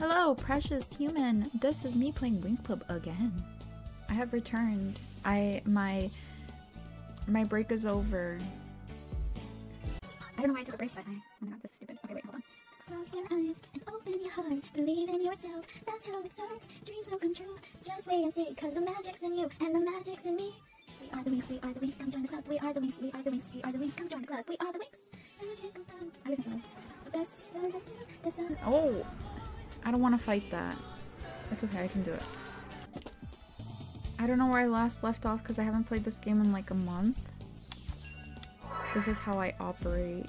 Hello, precious human. This is me playing Winx Club again. I have returned. I my my break is over. I don't know why I took a break, but I. Oh my god, this is stupid. Okay, wait, hold on. Close your eyes and open your heart. Believe in yourself. That's how it starts. Dreams will come true. Just wait and see, cause the magic's in you and the magic's in me. We are the Winx, we are the Winx, come join the club. We are the Winx, we are the Winx, we are the Winx, come join the club. We are the Winx. Magical. I it. The best up to the sun. Oh, I don't want to fight that. It's okay, I can do it. I don't know where I last left off because I haven't played this game in like a month. This is how I operate.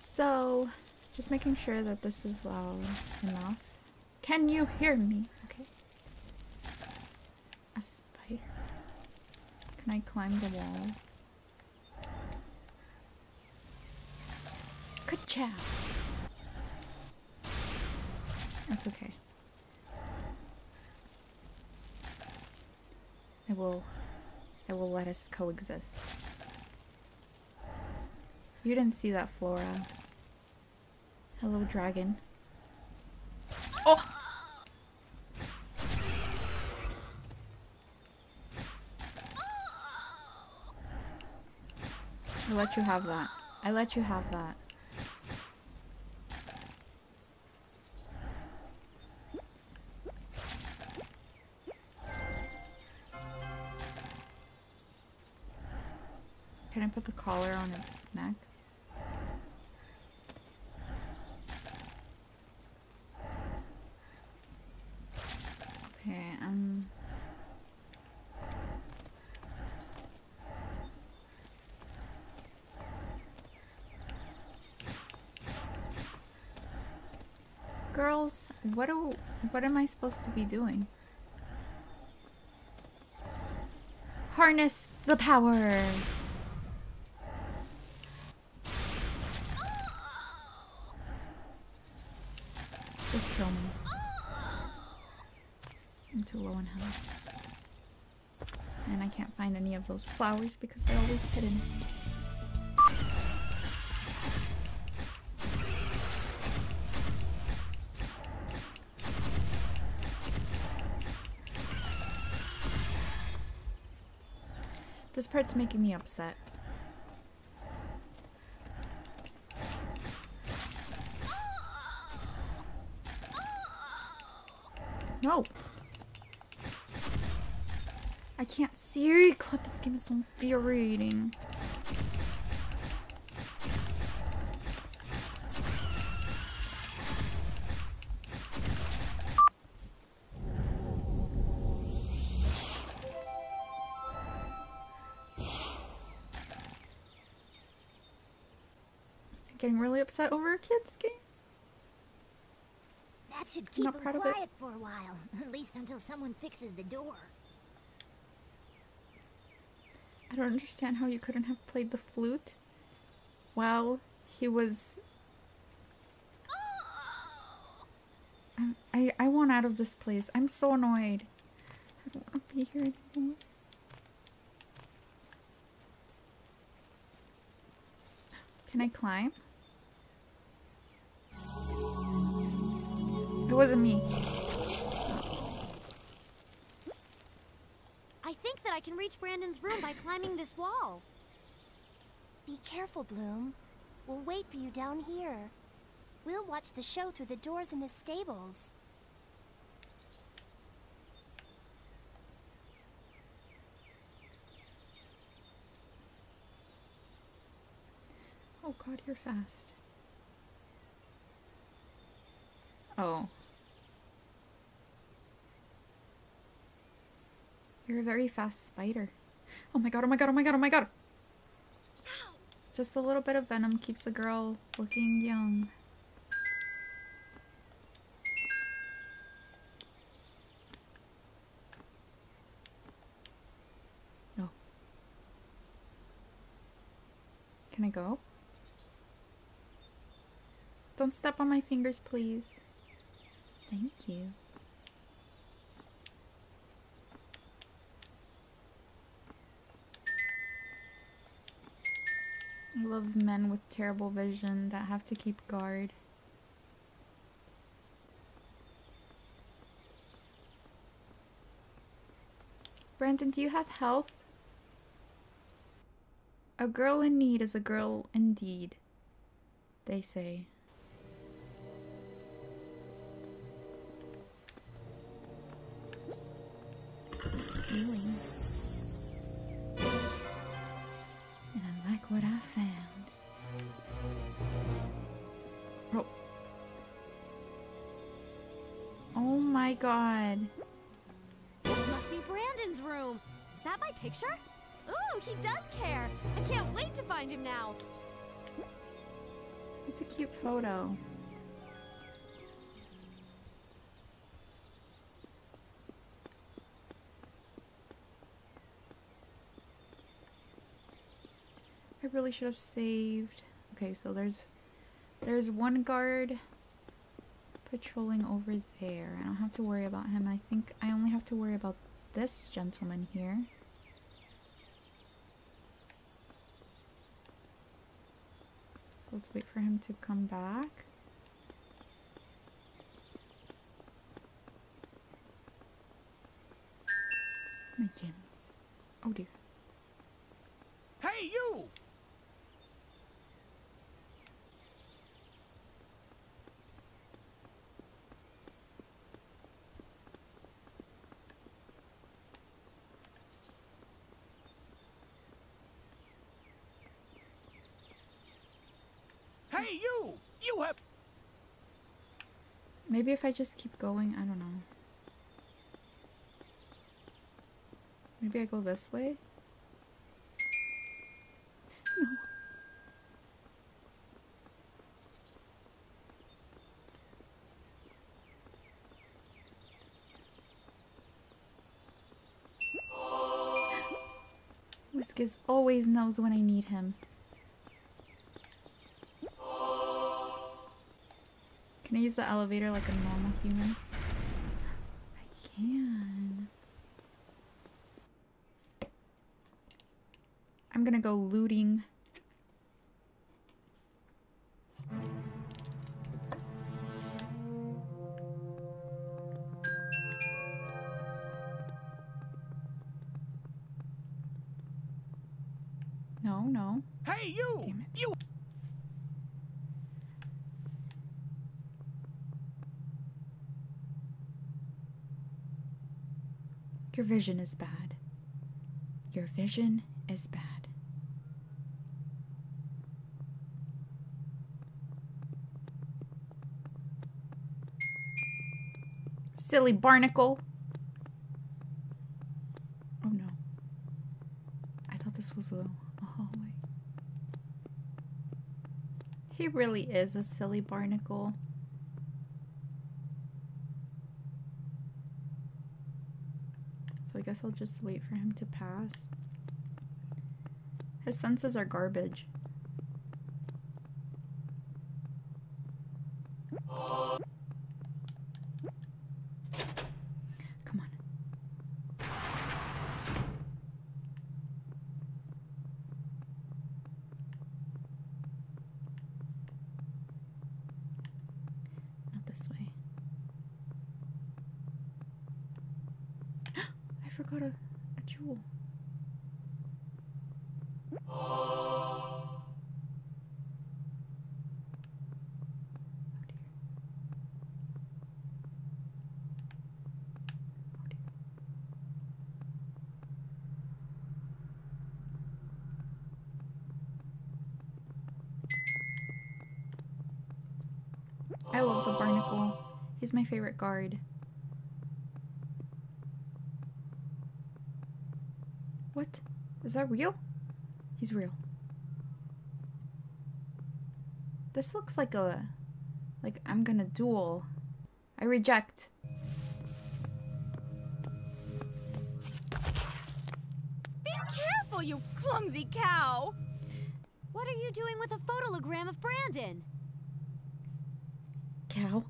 So, just making sure that this is loud enough. Can you hear me? Okay. A spider. Can I climb the walls? Job. That's okay. I will I will let us coexist. You didn't see that Flora. Hello dragon. Oh I let you have that. I let you have that. Put the collar on its neck? Okay, um... Girls, what do what am I supposed to be doing? Harness the power. Just kill me. I'm too low in health. And I can't find any of those flowers because they're always hidden. This part's making me upset. No. I. God, this game is so infuriating. Getting really upset over a kid's game. That should keep him quiet for a while. At least until someone fixes the door. I don't understand how you couldn't have played the flute while he was. I'm- I, I want out of this place. I'm so annoyed. I don't want to be here anymore. Can I climb? It wasn't me. I think that I can reach Brandon's room by climbing this wall. Be careful, Bloom. We'll wait for you down here. We'll watch the show through the doors in the stables. Oh god, you're fast. Oh. You're a very fast spider. Oh my god, oh my god, oh my god, oh my god! Just a little bit of venom keeps a girl looking young. No. Can I go? Don't step on my fingers, please. Thank you. I love men with terrible vision that have to keep guard. Brandon, do you have health? A girl in need is a girl indeed, they say. Stealing. And I like what I found. My god. This must be Brandon's room. Is that my picture? Ooh, he does care. I can't wait to find him now. It's a cute photo. I really should have saved. Okay, so there's there's one guard patrolling over there. I don't have to worry about him. I think I only have to worry about this gentleman here. So let's wait for him to come back. My gems. Oh dear. Hey, you! Hey, you! You have. Maybe if I just keep going, I don't know. Maybe I go this way? No. Whiskers always knows when I need him. Can I use the elevator like a normal human? I can. I'm gonna go looting. Your vision is bad. Your vision is bad. Silly barnacle. Oh no. I thought this was a, a hallway. He really is a silly barnacle. So I guess I'll just wait for him to pass. His senses are garbage. Come on. Not this way. I forgot a, a jewel. I love the barnacle. He's my favorite guard. What? Is that real? He's real. This looks like a... Like, I'm gonna duel. I reject. Be careful, you clumsy cow! What are you doing with a photologram of Brandon? Cow?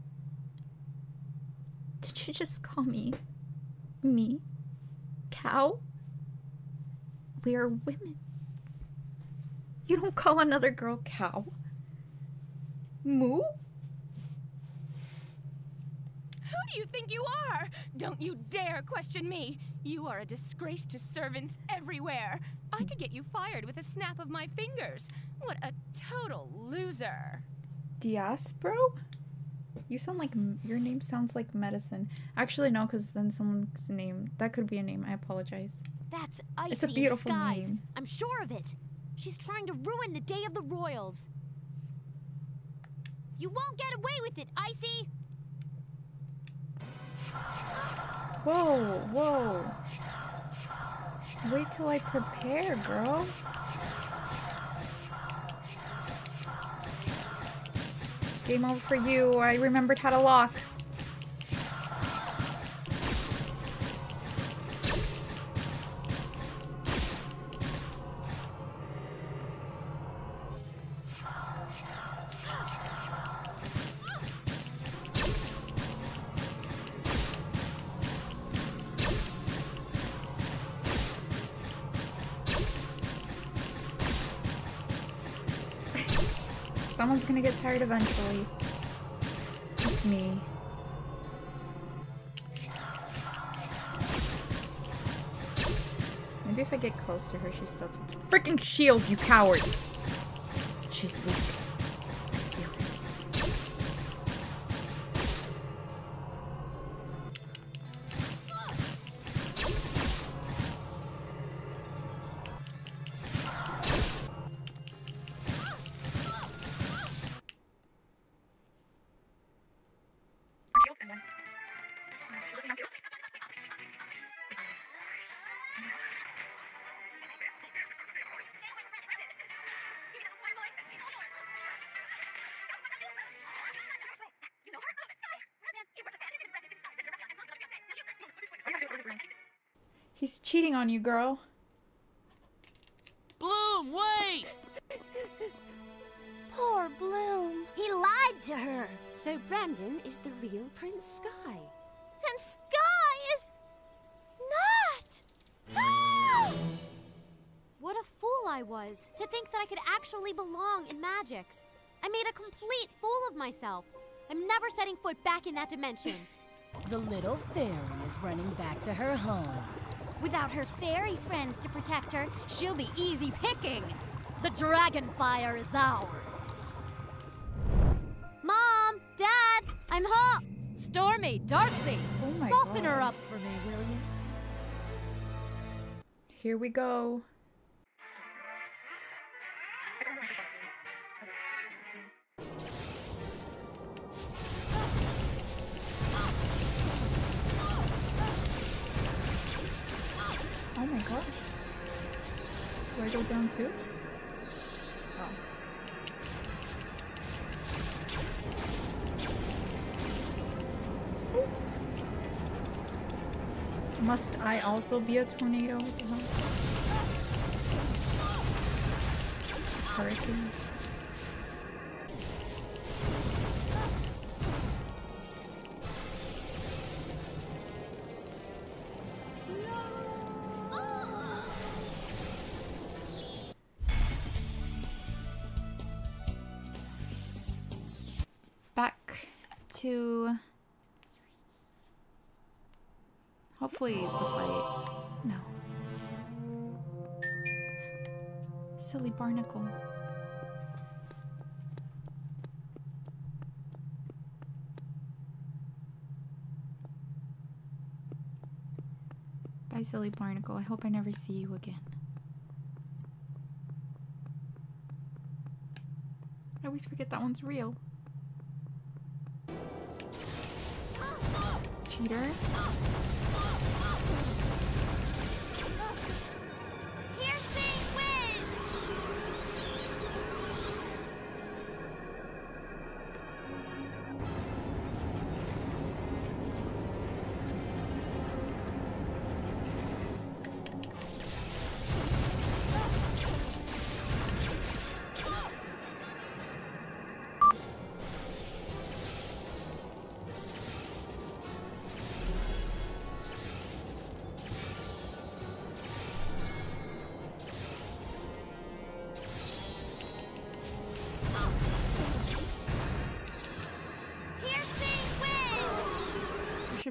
Did you just call me... Me? Cow? We are women. You don't call another girl cow. Moo? Who do you think you are? Don't you dare question me. You are a disgrace to servants everywhere. I could get you fired with a snap of my fingers. What a total loser. Diaspro? You sound like your name sounds like medicine. Actually, no, because then someone's name that could be a name. I apologize. That's icy It's a beautiful disguise. name. I'm sure of it. She's trying to ruin the day of the royals. You won't get away with it, Icy! Whoa, whoa. Wait till I prepare, girl. Game over for you. I remembered how to lock. Gonna get tired eventually. It's me. Maybe if I get close to her, she stops. Freaking shield, you coward! She's weak. Cheating on you, girl. Bloom, wait! Poor Bloom. He lied to her. So Brandon is the real Prince Sky. And Sky is not! Ah! What a fool I was to think that I could actually belong in Magix. I made a complete fool of myself. I'm never setting foot back in that dimension. The little fairy is running back to her home. Without her fairy friends to protect her, she'll be easy picking. The dragon fire is ours. Mom, Dad, I'm home. Stormy, Darcy, Oh soften God. her up for me, will you? Here we go. Do I go down too? Oh. Must I also be a tornado? Hell? Hurricane. Bye, silly barnacle. I hope I never see you again. I always forget that one's real. Cheater.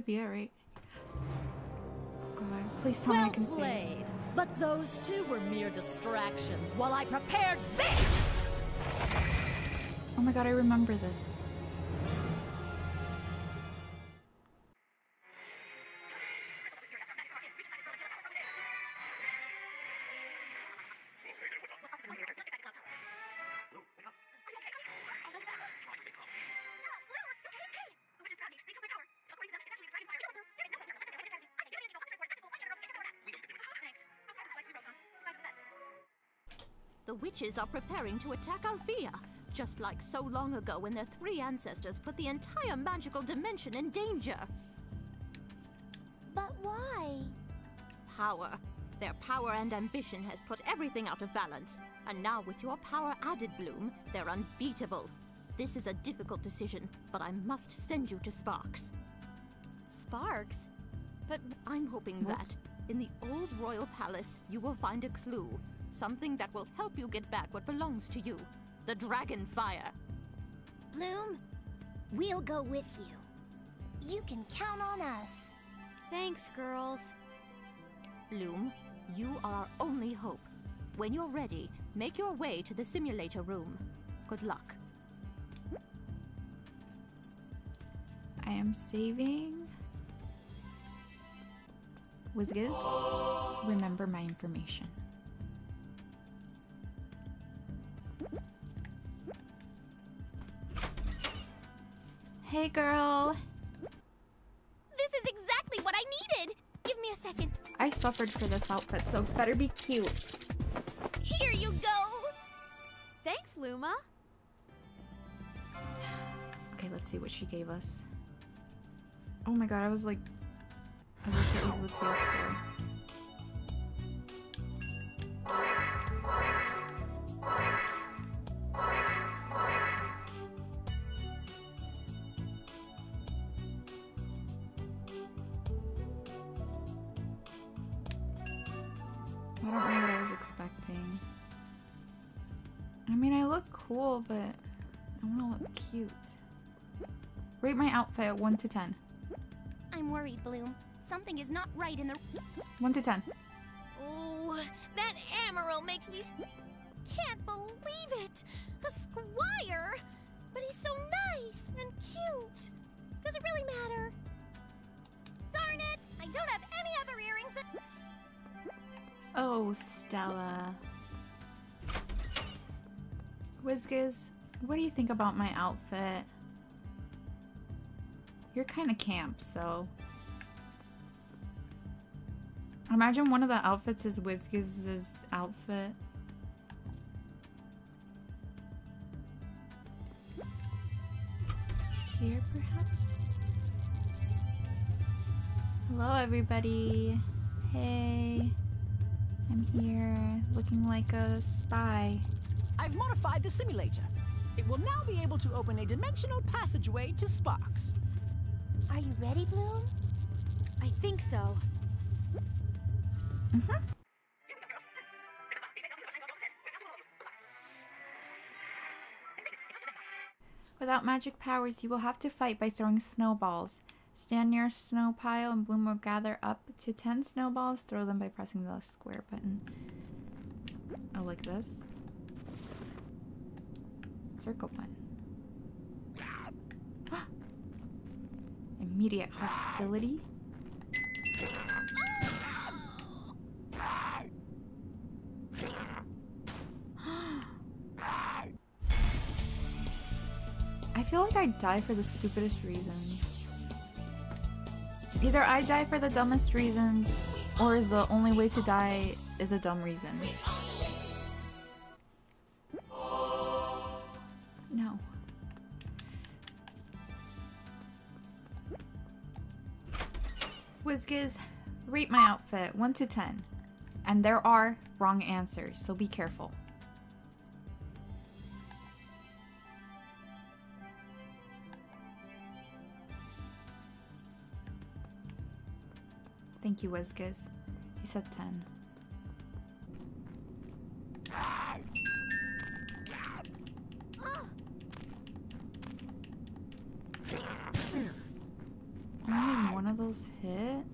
Should be it, right? God, please tell me I Well can save. played. But those two were mere distractions while I prepared this! Oh my god, I remember this. Witches are preparing to attack Alfea, just like so long ago when their three ancestors put the entire magical dimension in danger. But why? Power. Their power and ambition has put everything out of balance. And now, with your power added, Bloom, they're unbeatable. This is a difficult decision, but I must send you to Sparx. Sparx? But I'm hoping that, in the old royal palace, you will find a clue. Something that will help you get back what belongs to you the dragon fire. Bloom, we'll go with you. You can count on us. Thanks, girls. Bloom, you are our only hope. When you're ready, make your way to the simulator room. Good luck. I am saving. Wizgiz, remember my information. Hey girl, This is exactly what I needed. Give me a second. I suffered for this outfit, so better be cute. Here you go. Thanks, Luma. Okay, let's see what she gave us. Oh my god, I was like, as if it was the PS4. Look cool, but I want to look cute. Rate my outfit 1 to 10. I'm worried, Bloom. Something is not right in the. 1 to 10. Oh, that Amaryl makes me. Can't believe it! A squire! But he's so nice and cute! Does it really matter? Darn it! I don't have any other earrings that. Oh, Stella. Wizgiz, what do you think about my outfit? You're kind of camp, so. Imagine one of the outfits is Wizgiz's outfit. Here, perhaps? Hello, everybody. Hey. I'm here, looking like a spy. I've modified the simulator. It will now be able to open a dimensional passageway to Sparx. Are you ready, Bloom? I think so. Mm-hmm. Without magic powers, you will have to fight by throwing snowballs. Stand near a snow pile and Bloom will gather up to 10 snowballs. Throw them by pressing the square button. Oh, like this? Circle button. Immediate hostility? I feel like I die for the stupidest reasons. Either I die for the dumbest reasons, or the only way to die is a dumb reason. Wizgiz, rate my outfit 1 to 10. And there are wrong answers, so be careful. Thank you, Wizgiz. He said 10. Only one of girls hit?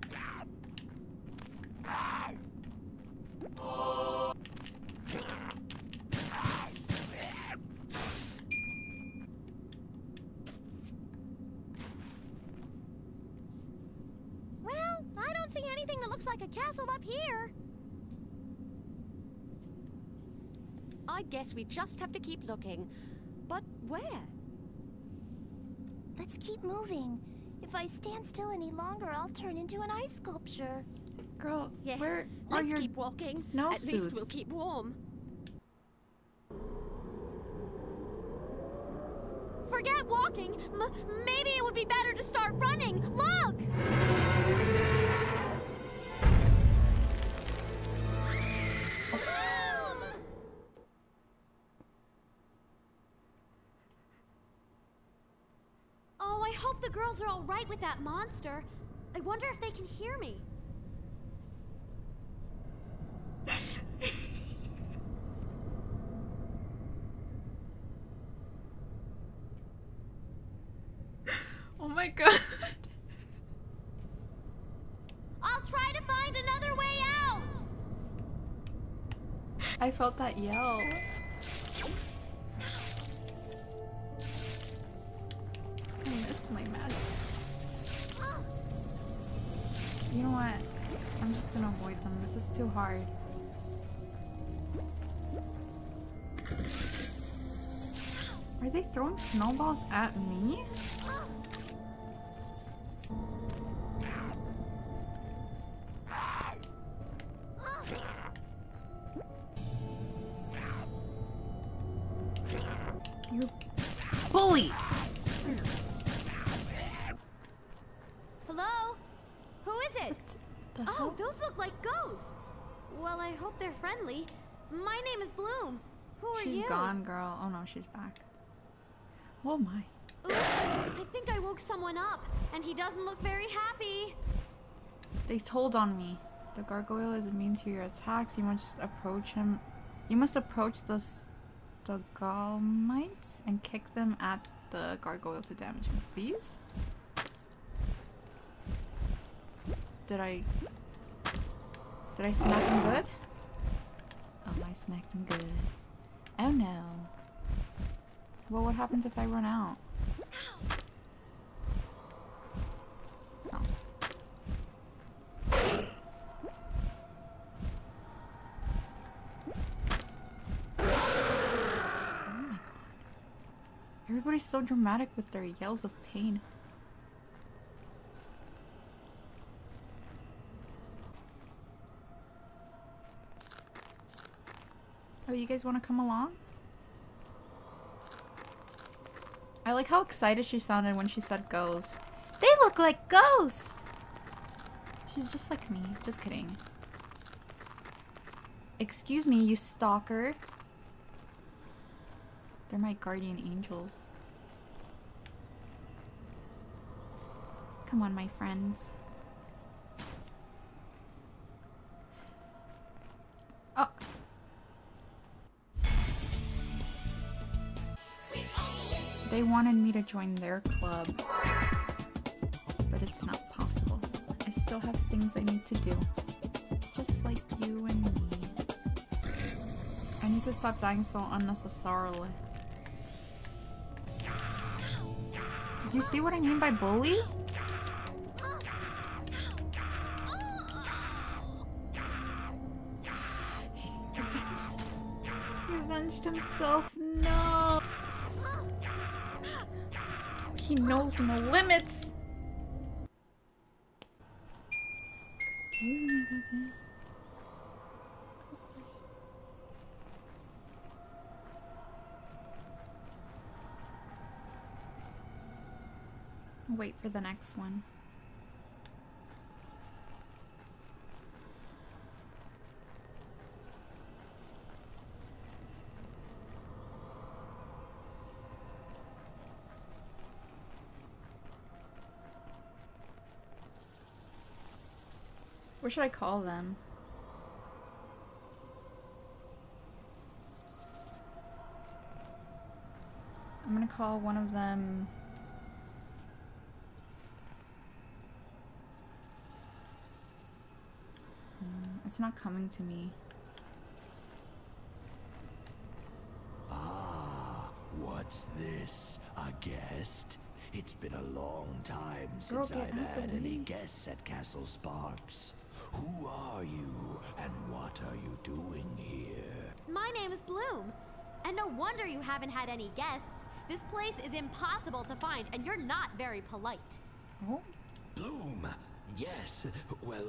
Well, I don't see anything that looks like a castle up here. I guess we just have to keep looking. But where? Let's keep moving. If I stand still any longer, I'll turn into an ice sculpture. Girl, Yes, where are let's your keep walking. At least we'll keep warm. Forget walking. M- maybe hope the girls are all right with that monster. I wonder if they can hear me. Oh my god. I'll try to find another way out. I felt that yell. This is too hard. Are they throwing snowballs at me? Girl. Oh back. Oh my. Oops, I think I woke someone up, and he doesn't look very happy. They told on me. The gargoyle is immune to your attacks. You must approach him. You must approach the stalagmites and kick them at the gargoyle to damage him. These? Did I? Did I smack him good? Oh, I smacked him good. Well, what happens if I run out? Oh. Oh my god. Everybody's so dramatic with their yells of pain. Oh, you guys want to come along? I like how excited she sounded when she said ghosts. They look like ghosts! She's just like me. Just kidding. Excuse me, you stalker. They're my guardian angels. Come on, my friends. Wanted me to join their club, but it's not possible. I still have things I need to do, just like you and me. I need to stop dying so unnecessarily. Do you see what I mean by bully? Himself. Knows no limits. Excuse me, Daddy. Of course. Wait for the next one. What should I call them? I'm gonna call one of them. It's not coming to me. Ah, what's this? A guest? It's been a long time since get I've had any guests at Castle Sparx. Who are you, and what are you doing here? My name is Bloom. And no wonder you haven't had any guests. This place is impossible to find, and you're not very polite. Oh, Bloom! Yes, well,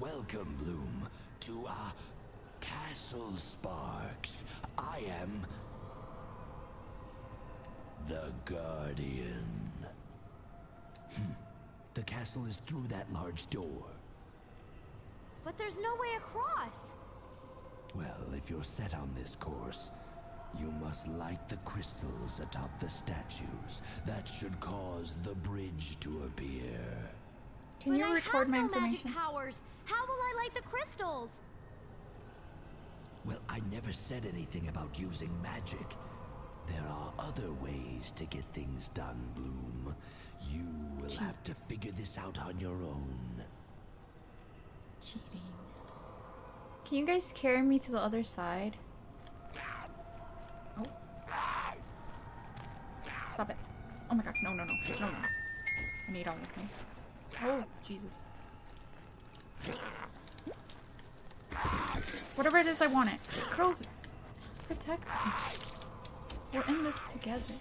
welcome, Bloom, to, uh, Castle Sparx. I am. the Guardian. The castle is through that large door. But there's no way across. Well, if you're set on this course, you must light the crystals atop the statues. That should cause the bridge to appear. can but you I record have my no information? magic powers. How will I light the crystals? Well, I never said anything about using magic. There are other ways to get things done, Bloom. You will have to figure this out on your own. Cheating. Can you guys carry me to the other side? Oh. Stop it. Oh my god, no, no, no. No, no. I need all with me. Oh, Jesus. Whatever it is, I want it. Girls, protect me. We're in this together.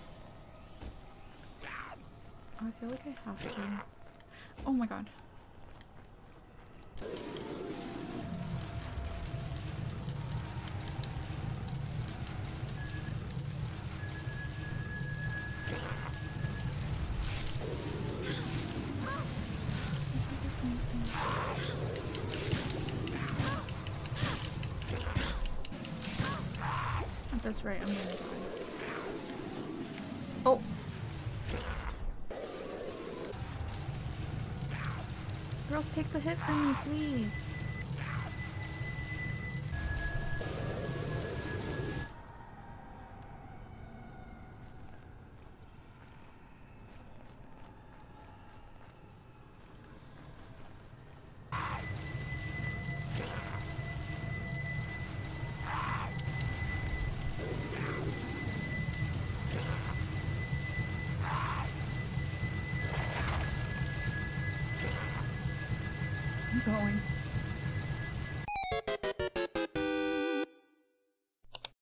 Oh, I feel like I have to. Oh my god. This rate, I'm gonna die. Oh! Girls, take the hit from me, please.